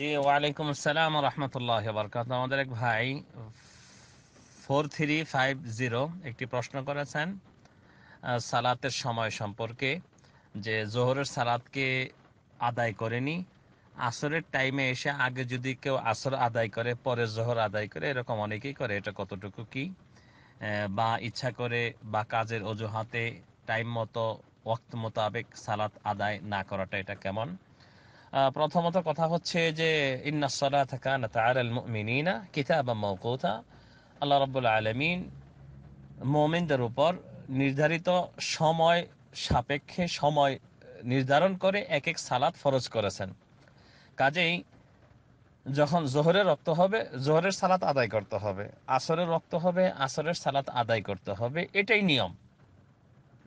জি, ওয়ালাইকুম আসসালাম রহমতুল্লাহ বরকাত আমাদের এক ভাই ফোর থ্রি ফাইভ জিরো একটি প্রশ্ন করেছেন সালাতের সময় সম্পর্কে, যে জোহরের সালাতকে আদায় করেনি, আসরের টাইমে এসে আগে যদি কেউ আসর আদায় করে, পরে জোহর আদায় করে, এরকম অনেকেই করে, এটা কতটুকু কি? বা ইচ্ছা করে বা কাজের অজুহাতে টাইম মতো, ওয়াক্ত মোতাবেক সালাত আদায় না করাটা এটা কেমন? প্রথমত কথা হচ্ছে যে আল্লাহ রাব্বুল আলামিন মুমিনদের উপর নির্ধারিত সময় সাপেক্ষে সময় নির্ধারণ করে এক এক সালাত ফরজ করেছেন। কাজেই যখন জোহরের রক্ত হবে, জোহরের সালাত আদায় করতে হবে, আসরের রক্ত হবে, আসরের সালাত আদায় করতে হবে, এটাই নিয়ম।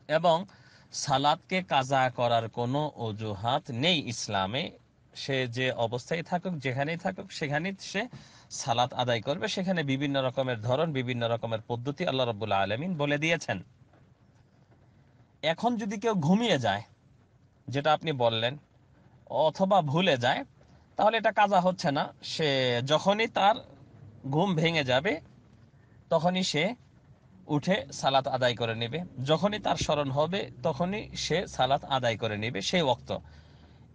এবং সালাদকে কাজা করার কোনো অজুহাত নেই ইসলামে। সে যে অবস্থায় থাকুক, যেখানেই থাকুক, সেখানেই সে সালাত আদায় করবে। সেখানে বিভিন্ন রকমের ধরন, বিভিন্ন রকমের পদ্ধতি আল্লাহ রবুল্লা আলমিন বলে দিয়েছেন। এখন যদি কেউ ঘুমিয়ে যায়, যেটা আপনি বললেন, অথবা ভুলে যায়, তাহলে এটা কাজা হচ্ছে না। সে যখনই তার ঘুম ভেঙে যাবে, তখনই সে উঠে সালাত আদায় করে নেবে। যখনই তার স্মরণ হবে, তখনই সে সালাত আদায় করে নেবে সেই ওক্ত।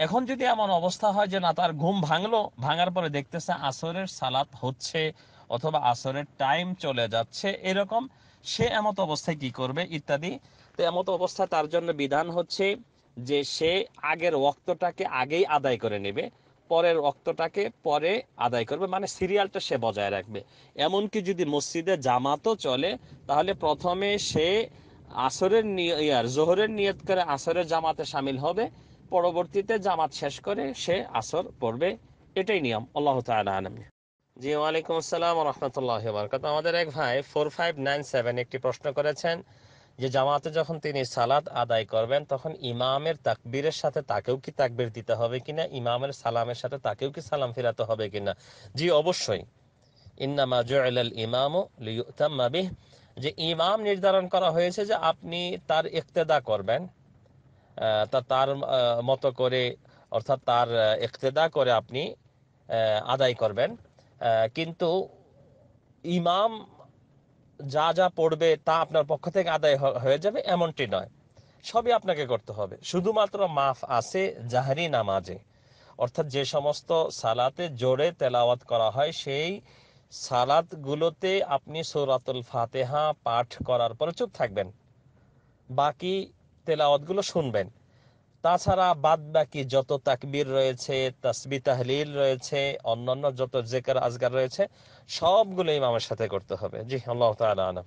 এখন যদি এমন অবস্থা হয় যে না, তার ঘুম ভাঙলো, ভাঙার পরে দেখতেছে আসরের সালাত হচ্ছে অথবা আসরের টাইম চলে যাচ্ছে, এরকম সে এমত অবস্থায় কি করবে ইত্যাদি? তো এমত অবস্থায় তার জন্য বিধান হচ্ছে যে সে আগের ওক্তটাকে আগেই আদায় করে নেবে। পরের ওক্তটাকে পরে আদায় করবে মানে সিরিয়ালটা সে বজায় রাখবে। এমনকি যদি মসজিদে জামাতও চলে, তাহলে প্রথমে সে আসরের ইয়ার, জোহরের নিয়ত করে আসরের জামাতে সামিল হবে, পরবর্তীতে জামাত শেষ করে সে আসর পড়বে। এটাই নিয়ম। আল্লাহ তাআলা আলম। জি, ওয়ালাইকুম আসসালাম রহমতুল্লাহ আমাদের এক ভাই ফোর ফাইভ নাইন সেভেন একটি প্রশ্ন করেছেন যে জামাতে যখন তিনি সালাত আদায় করবেন, তখন ইমামের তাকবীরের সাথে তাকেও কি তাকবীর দিতে হবে কিনা? ইমামের সালামের সাথে তাকেও কি সালাম ফেরাতে হবে কিনা? জি, অবশ্যই। ইন্নামা জুইলাল ইমামু লিয়ুতাম্মা বিহ। যে ইমাম নির্ধারণ করা হয়েছে যে আপনি তার ইক্তেদা করবেন তা তার মতো করে, অর্থাৎ তার ইক্তেদা করে আপনি আদায় করবেন। কিন্তু ইমাম যা যা পড়বে তা আপনার পক্ষ থেকে আদায় হয়ে যাবে, এমনটি নয়। সবই আপনাকে করতে হবে। শুধুমাত্র মাফ আছে জাহারি নামাজে। অর্থাৎ যে সমস্ত সালাতে জোরে তেলাওয়াত করা হয়, সেই সালাতগুলোতে আপনি সৌরাতুল ফাতেহা পাঠ করার পরে চুপ থাকবেন। বাকি তেলাওয়াতগুলো শুনবেন। তাছাড়া বাদ বাকি যত তাকবির রয়েছে তসবি তাহলিল রয়েছে, অন্যান্য যত জেকার আজগার রয়েছে, সবগুলো ইমামের সাথে করতে হবে। জি, আল্লাহ তালা আলাম।